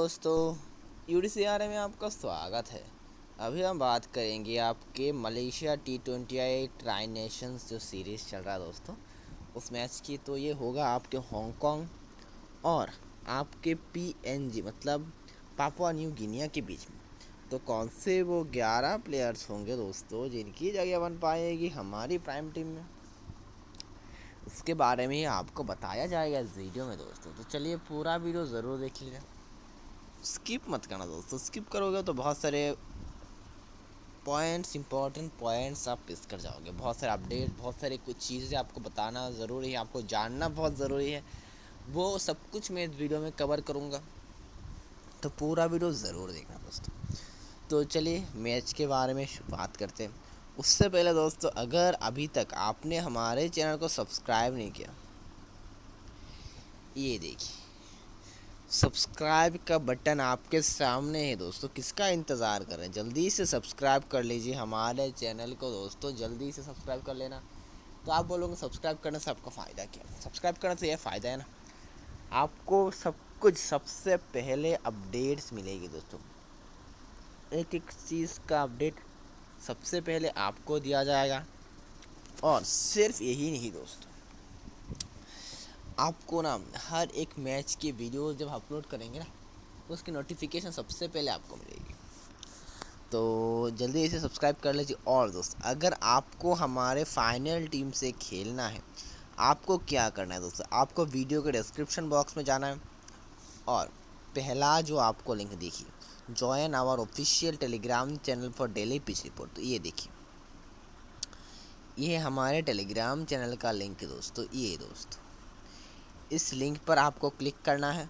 दोस्तों U D में आपका स्वागत है। अभी हम बात करेंगे आपके Malaysia T twenty I tri nations जो सीरीज़ चल रहा है दोस्तों। उस मैच की तो ये होगा आपके हांगकांग और आपके पीएनजी मतलब पापुआ न्यू गिनिया के बीच में। तो कौन से वो ग्यारह प्लेयर्स होंगे दोस्तों जिनकी जगह बन पाएगी हमारी प्राइम टीम में? उसके बारे में आपको बताया जाएगा इस वीडियो में दोस्तों। तो चलिए पूरा वीडियो ज़रूर देख लीजिए। स्किप मत करना दोस्तों, स्किप करोगे तो बहुत सारे पॉइंट्स इंपॉर्टेंट पॉइंट्स आप मिस कर जाओगे। बहुत सारे अपडेट बहुत सारे कुछ चीज़ें आपको बताना ज़रूरी है, आपको जानना बहुत ज़रूरी है। वो सब कुछ मैं इस वीडियो में कवर करूँगा। तो पूरा वीडियो ज़रूर देखना दोस्तों। तो चलिए मैच के बारे में बात करते हैं। उससे पहले दोस्तों, अगर अभी तक आपने हमारे चैनल को सब्सक्राइब नहीं किया, ये देखिए। सब्सक्राइब का बटन आपके सामने है दोस्तों। किसका इंतज़ार कर रहे हैं? जल्दी से सब्सक्राइब कर लीजिए हमारे चैनल को दोस्तों। जल्दी से सब्सक्राइब कर लेना। तो आप बोलोगे सब्सक्राइब करने से आपका फ़ायदा क्या? सब्सक्राइब करने से यह फ़ायदा है ना। आपको सब कुछ सबसे पहले अपडेट्स मिलेगी दोस्तों। एक एक चीज़ का अपडेट सबसे पहले आपको दिया जाएगा। और सिर्फ़ यही नहीं दोस्तों। आपको ना हर एक मैच की वीडियो जब अपलोड करेंगे ना तो उसकी नोटिफिकेशन सबसे पहले आपको मिलेगी। तो जल्दी इसे सब्सक्राइब कर लीजिए। और दोस्त, अगर आपको हमारे फाइनल टीम से खेलना है, आपको क्या करना है दोस्तों? आपको वीडियो के डिस्क्रिप्शन बॉक्स में जाना है। और पहला जो आपको लिंक देखिए join our official Telegram channel for daily pitch report तो ये देखिए। ये हमारे टेलीग्राम चैनल का लिंक है दोस्तों। ये दोस्तों इस लिंक पर आपको क्लिक करना है।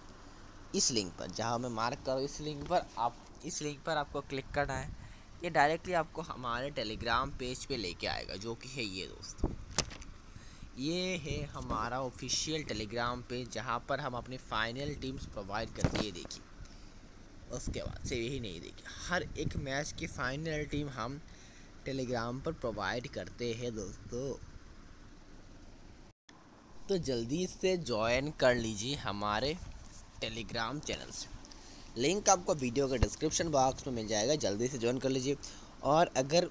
इस लिंक पर, जहाँ मैं मार्क करो, इस लिंक पर आप, इस लिंक पर आपको क्लिक करना है। ये डायरेक्टली आपको हमारे टेलीग्राम पेज पे लेके आएगा, जो कि है ये दोस्तों। ये है हमारा ऑफिशियल टेलीग्राम पेज, जहाँ पर हम अपनी फाइनल टीम्स प्रोवाइड करते हैं देखिए। उसके बाद से यही नहीं देखिए, हर एक मैच की फाइनल टीम हम टेलीग्राम पर प्रोवाइड करते हैं दोस्तों। तो जल्दी से ज्वाइन कर लीजिए हमारे टेलीग्राम चैनल से। लिंक आपको वीडियो के डिस्क्रिप्शन बॉक्स में मिल जाएगा, जल्दी से ज्वाइन कर लीजिए। और अगर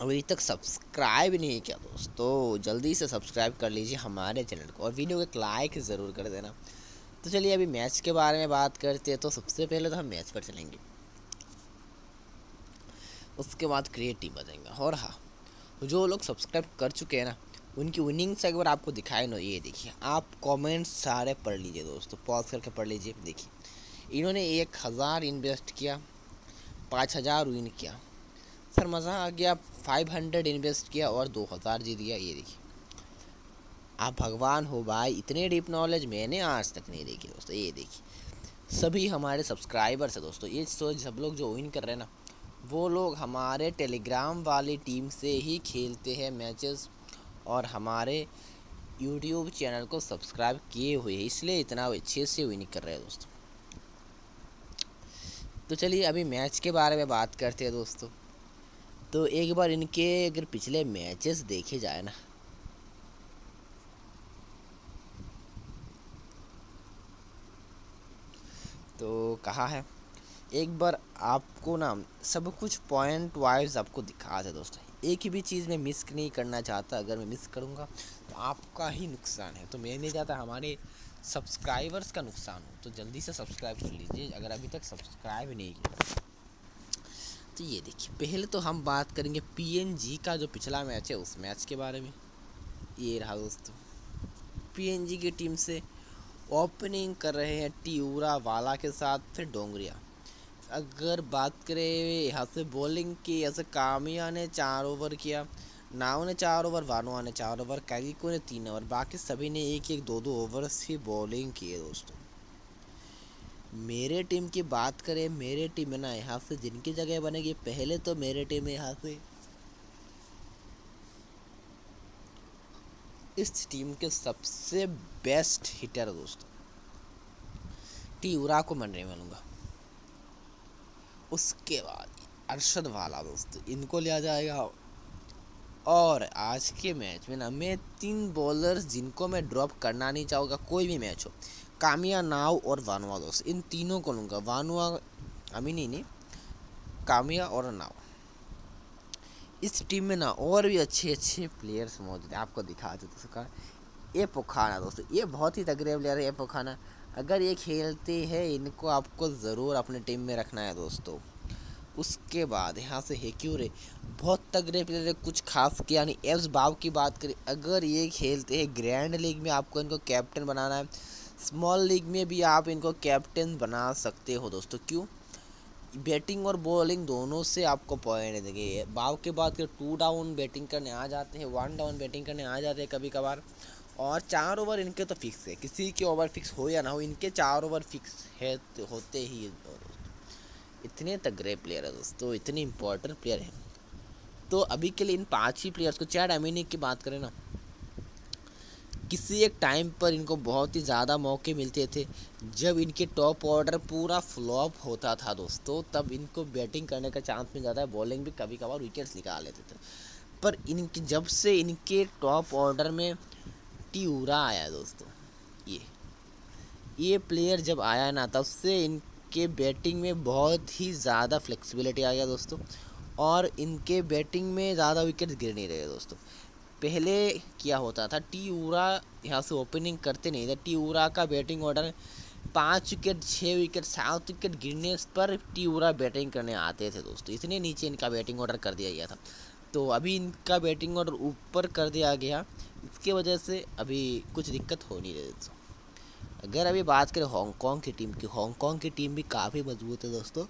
अभी तक सब्सक्राइब नहीं किया दोस्तों, जल्दी से सब्सक्राइब कर लीजिए हमारे चैनल को और वीडियो को एक लाइक ज़रूर कर देना। तो चलिए अभी मैच के बारे में बात करते हैं तो सबसे पहले तो हम मैच पर चलेंगे। उसके बाद क्रिएट टीम बजेंगे और हाँ जो लोग सब्सक्राइब कर चुके हैं ना उनकी विनिंग्स अगर आपको दिखाए ना, ये देखिए, आप कमेंट्स सारे पढ़ लीजिए दोस्तों पॉज करके पढ़ लीजिए, देखिए। इन्होंने एक हज़ार इन्वेस्ट किया, पाँच हज़ार विन किया। सर, मज़ा आ गया फाइव हंड्रेड इन्वेस्ट किया और दो हज़ार जीत गया, ये देखिए। आप भगवान हो भाई, इतने डीप नॉलेज मैंने आज तक नहीं देखी दोस्तों, ये देखिए। सभी हमारे सब्सक्राइबर्स है दोस्तों, ये सोच सब लोग जो विन कर रहे हैं ना, वो लोग हमारे टेलीग्राम वाली टीम से ही खेलते हैं मैचेस और हमारे यूट्यूब चैनल को सब्सक्राइब किए हुए हैं, इसलिए इतना अच्छे से विनिंग कर रहे हैं दोस्तों। तो चलिए अभी मैच के बारे में बात करते हैं दोस्तों। तो एक बार इनके अगर पिछले मैचेस देखे जाए ना। तो कहा है, एक बार आपको ना सब कुछ पॉइंट वाइज आपको दिखा दे दोस्तों। एक ही भी चीज़ मैं मिस नहीं करना चाहता, अगर मैं मिस करूँगा तो आपका ही नुकसान है। तो मैं नहीं चाहता हमारे सब्सक्राइबर्स का नुकसान हो तो जल्दी से सब्सक्राइब कर लीजिए, अगर अभी तक सब्सक्राइब नहीं किया। तो ये देखिए, पहले तो हम बात करेंगे पीएनजी का जो पिछला मैच है, उस मैच के बारे में। ये रहा दोस्तों पीएनजी की टीम से ओपनिंग कर रहे हैं टीरा वाला के साथ फिर डोंगरिया। अगर बात करें यहाँ से बॉलिंग की, ऐसे कामिया ने चार ओवर किया। नाव ने चार ओवर वानुआ ने चार ओवर कैगिको ने तीन ओवर बाकी सभी ने एक एक दो दो ओवर ही बॉलिंग की है दोस्तों। मेरे टीम की बात करें, मेरे टीम है ना, यहाँ से जिनकी जगह बनेगी, पहले तो मेरे टीम है यहाँ से। इस टीम के सबसे बेस्ट हिटर दोस्तों टी उरा को मन नहीं मानूँगा उसके बाद अरशद वाला दोस्तों इनको लिया जाएगा। और आज के मैच में ना, मैं तीन बॉलर्स जिनको मैं ड्रॉप करना नहीं चाहूँगा, कोई भी मैच हो, कामिया नाव और वानुआ दोस्त, इन तीनों को लूँगा। वानुआ अमीनी नहीं कामिया और नाव। इस टीम में ना और भी अच्छे अच्छे प्लेयर्स मौजूद हैं। आपको दिखा दोस्तों ये पोखाना दोस्तों, ये बहुत ही तगड़े प्लेयर है ये पोखाना। अगर ये खेलते हैं, इनको आपको ज़रूर अपने टीम में रखना है दोस्तों। उसके बाद यहाँ से है क्यों हेक्यूरे बहुत तगड़े प्लेयर है, कुछ खास किया नहीं। एव्स बाव की बात करें, अगर ये खेलते हैं ग्रैंड लीग में आपको इनको कैप्टन बनाना है स्मॉल लीग में भी आप इनको कैप्टन बना सकते हो दोस्तों। क्यों? बैटिंग और बॉलिंग दोनों से आपको पॉइंट देंगे। बाव के बाद टू डाउन बैटिंग करने आ जाते हैं वन डाउन बैटिंग करने आ जाते हैं कभी कभार और चार ओवर इनके तो फिक्स है। किसी के ओवर फिक्स हो या ना हो, इनके चार ओवर फिक्स है तो होते ही इतने तगड़े प्लेयर है दोस्तों, इतने इंपॉर्टेंट प्लेयर हैं। तो अभी के लिए इन पाँच ही प्लेयर्स को चैड अमीनी की बात करें ना, किसी एक टाइम पर इनको बहुत ही ज़्यादा मौके मिलते थे। जब इनके टॉप ऑर्डर पूरा फ्लॉप होता था दोस्तों, तब इनको बैटिंग करने का चांस मिल जाता है बॉलिंग भी कभी कभार विकेट्स निकाल लेते थे। पर इनके, जब से इनके टॉप ऑर्डर में टीरा आया दोस्तों, ये। ये प्लेयर जब आया ना, तब से इनके बैटिंग में बहुत ही ज़्यादा फ्लेक्सिबिलिटी आ गया दोस्तों, और इनके बैटिंग में ज़्यादा विकेट गिर नहीं रहे दोस्तों। पहले क्या होता था टी उरा यहाँ से ओपनिंग करते नहीं थे। टी उरा का बैटिंग ऑर्डर पाँच विकेट छः विकेट सात विकेट गिरने पर टी उरा बैटिंग करने आते थे दोस्तों। इतने नीचे इनका बैटिंग ऑर्डर कर दिया गया था। तो अभी इनका बैटिंग ऑर्डर ऊपर कर दिया गया। इसके वजह से अभी कुछ दिक्कत हो नहीं रही दोस्तों। अगर अभी बात करें हांगकांग की टीम की हांगकांग की टीम भी काफ़ी मज़बूत है दोस्तों।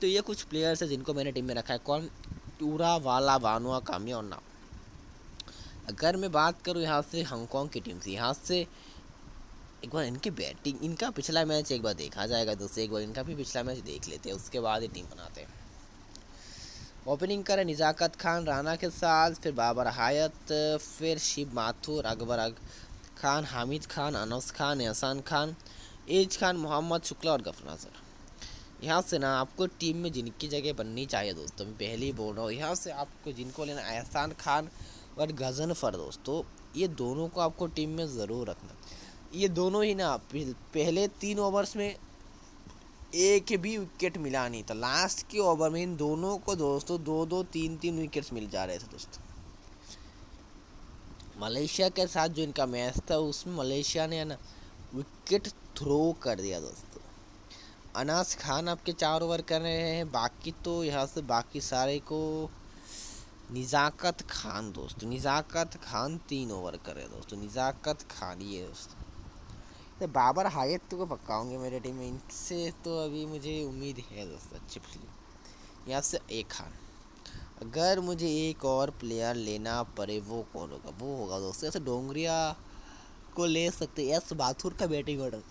तो ये कुछ प्लेयर्स हैं जिनको मैंने टीम में रखा है। कौन? टूरा वाला वानुआ कामिया और नाम। अगर मैं बात करूँ यहाँ से हांगकांग की टीम से यहाँ से एक बार इनकी बैटिंग इनका पिछला मैच एक बार देखा जाएगा दोस्तों। एक बार इनका भी पिछला मैच देख लेते हैं, उसके बाद ही टीम बनाते हैं। ओपनिंग करें निज़ाकत खान राना के साथ, फिर बाबर हायत, फिर शिव माथुर, अकबर अग खान, हामिद खान, अनस खान, एहसान खान, एज खान, मोहम्मद शुक्ला और गफना सर यहाँ से ना आपको टीम में जिनकी जगह बननी चाहिए दोस्तों, मैं पहले ही बोल रहा हूँ, यहाँ से आपको जिनको लेना एहसान खान और गजनफर दोस्तों, ये दोनों को आपको टीम में ज़रूर रखना। ये दोनों ही ना, पहले तीन ओवर्स में एक भी विकेट मिला नहीं था। लास्ट के ओवर में इन दोनों को दोस्तों, दो दो, तीन तीन विकेट्स मिल जा रहे थे दोस्तों। मलेशिया के साथ जो इनका मैच था, उसमें मलेशिया ने ना विकेट थ्रो कर दिया दोस्तों। अनास खान आपके चार ओवर कर रहे हैं। बाकी तो यहाँ से बाकी सारे को निज़ाकत खान दोस्तों, निज़ाकत खान तीन ओवर कर रहे दोस्तों। निज़ाकत खान, ये दोस्तों। तो बाबर हायत तो को पक्काऊँगे मेरे टीम में। इनसे तो अभी मुझे उम्मीद है दोस्तों, अच्छी प्लेयर यहाँ से एक खान अगर मुझे एक और प्लेयर लेना पड़े, वो कौन होगा? वो होगा दोस्तों, ऐसे डोंगरिया को ले सकते एस बाथुर का बैटिंग ऑर्डर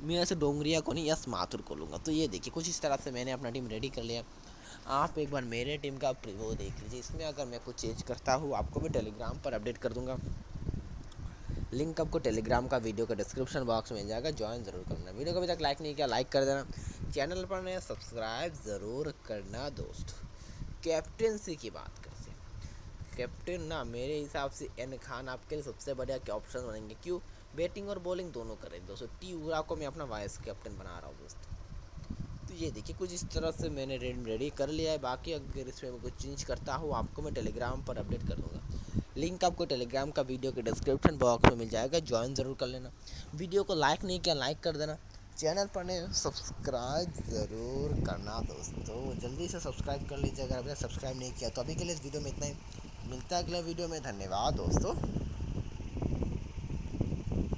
मैं ऐसे डोंगरिया को नहीं यस माथुर को लूँगा। तो ये देखिए, कुछ इस तरह से मैंने अपना टीम रेडी कर लिया। आप एक बार मेरे टीम का वो देख लीजिए। इसमें अगर मैं कुछ चेंज करता हूँ, आपको मैं टेलीग्राम पर अपडेट कर दूँगा। लिंक आपको टेलीग्राम का वीडियो का डिस्क्रिप्शन बॉक्स में मिल जाएगा ज्वाइन ज़रूर करना। वीडियो को अभी तक लाइक नहीं किया लाइक कर देना। चैनल पर नया सब्सक्राइब ज़रूर करना, दोस्त। कैप्टनसी की बात करते हैं। कैप्टन ना, मेरे हिसाब से एन खान आपके लिए सबसे बढ़िया ऑप्शन बनेंगे? क्यों बैटिंग और बॉलिंग दोनों करें, दोस्तों। टी उरा को मैं अपना वाइस कैप्टन बना रहा हूँ, दोस्तों। ये देखिए, कुछ इस तरह से मैंने रेड रेडी कर लिया है। बाकी अगर इसमें मैं कुछ चेंज करता हूँ, आपको मैं टेलीग्राम पर अपडेट कर दूँगा। लिंक आपको टेलीग्राम का वीडियो के डिस्क्रिप्शन बॉक्स में मिल जाएगा ज्वाइन ज़रूर कर लेना। वीडियो को लाइक नहीं किया लाइक कर देना। चैनल पर ने सब्सक्राइब ज़रूर करना दोस्तों। जल्दी से सब्सक्राइब कर लीजिए, अगर आपने सब्सक्राइब नहीं किया तो। अभी के लिए इस वीडियो में इतना ही। मिलता है अगले वीडियो में। धन्यवाद दोस्तों।